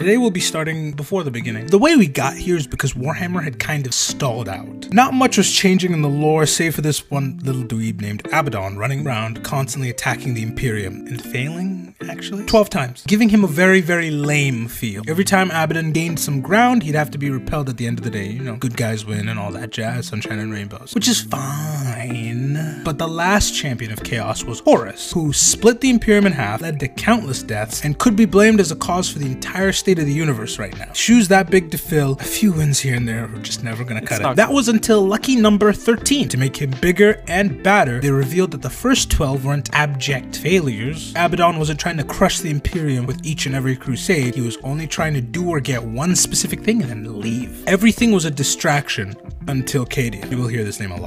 Today we'll be starting before the beginning. The way we got here is because Warhammer had kind of stalled out. Not much was changing in the lore save for this one little dweeb named Abaddon running around constantly attacking the Imperium and failing, actually, 12 times, giving him a very, very lame feel. Every time Abaddon gained some ground, he'd have to be repelled at the end of the day. You know, good guys win and all that jazz, sunshine and rainbows, which is fine. But the last champion of chaos was Horus, who split the Imperium in half, led to countless deaths, and could be blamed as a cause for the entire state of the universe right now. Shoes that big to fill, a few wins here and there are just never gonna cut it. That was until lucky number 13. To make him bigger and badder, they revealed that the first 12 weren't abject failures. Abaddon wasn't trying to crush the Imperium with each and every crusade, he was only trying to do or get one specific thing and then leave. Everything was a distraction until Cadia. You will hear this name a lot.